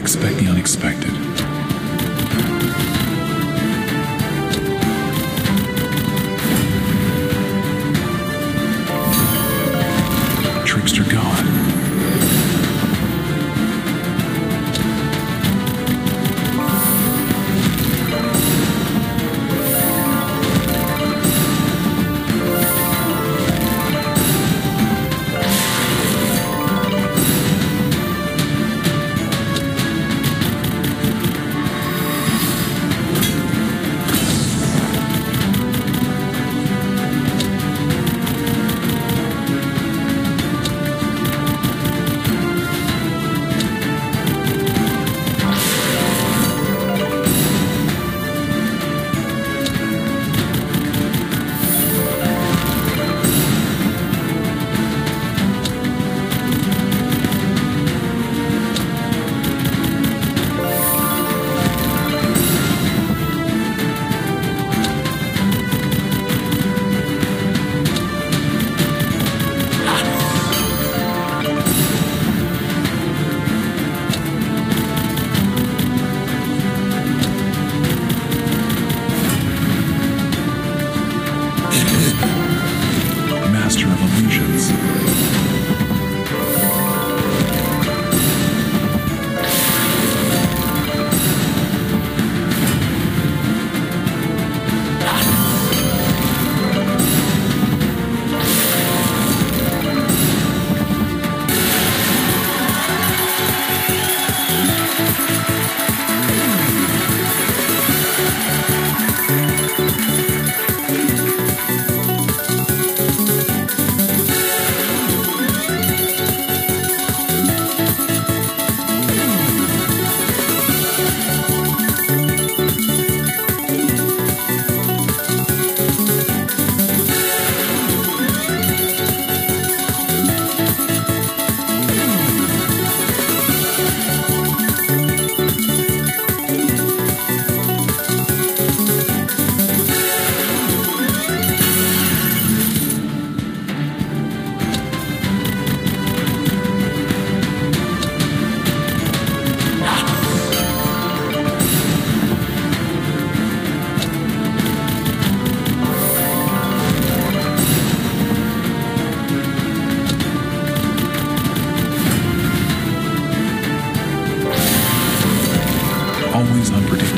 Expect the unexpected. Always unpredictable.